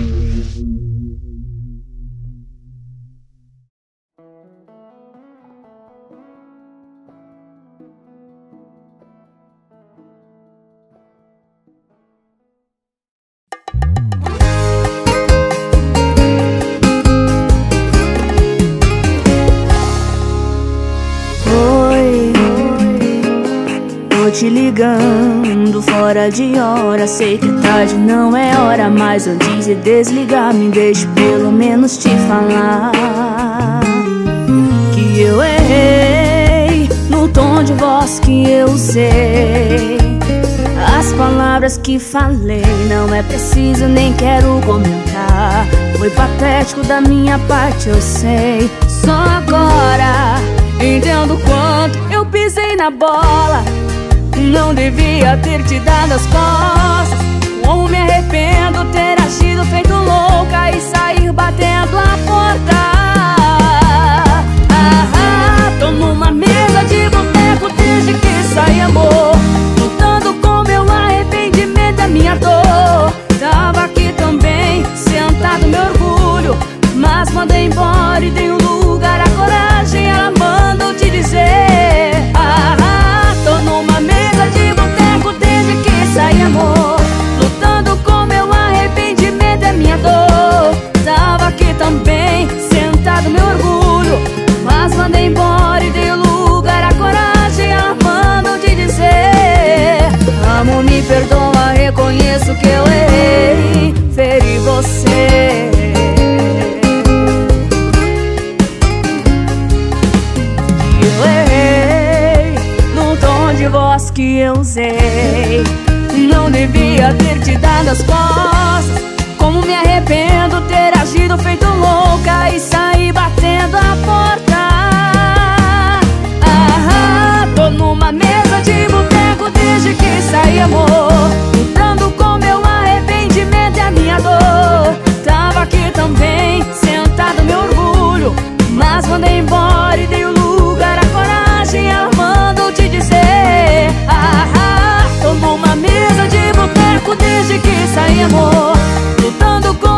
Mm-hmm. Te ligando fora de hora. Sei que tarde não é hora Mas antes de desligar Me deixe pelo menos te falar Que eu errei No tom de voz que eu usei As palavras que falei Não é preciso nem quero comentar. Foi patético da minha parte, eu sei. Só agora Entendo quanto eu pisei na bola não devia ter te dado as costas. Como me arrependo ter agido feito louca E sair voz que eu usei. Não devia ter te dado as costas. Como me arrependo ter agido feito louca E sair que saí amor Lutando com